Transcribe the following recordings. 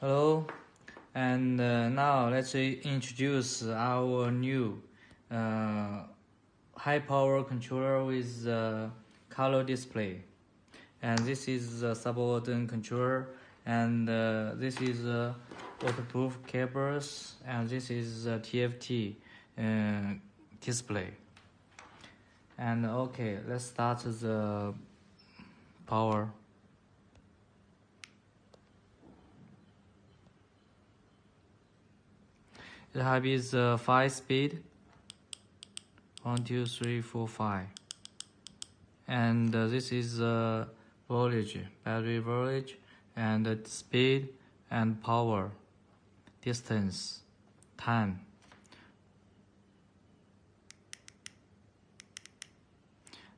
Hello, and uh, now let's introduce our new uh, high power controller with uh, color display. And this is a Sabvoton controller, and uh, this is uh, waterproof cables, and this is TFT uh, display. And okay, let's start the power. It has uh, five speed. One, two, three, four, five. And uh, this is uh, voltage, battery voltage, and uh, speed and power, distance, time.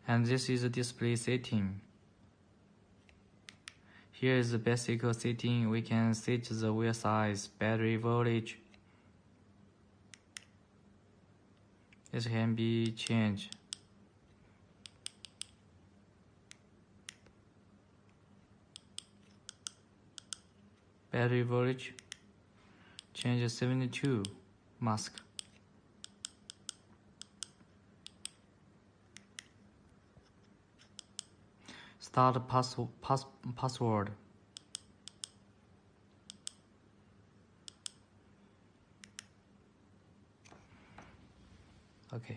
And this is the display setting. Here is the basic setting. We can set the wheel size, battery voltage, This can be changed. Battery voltage change 72 mask. Start pass, pass, password. ok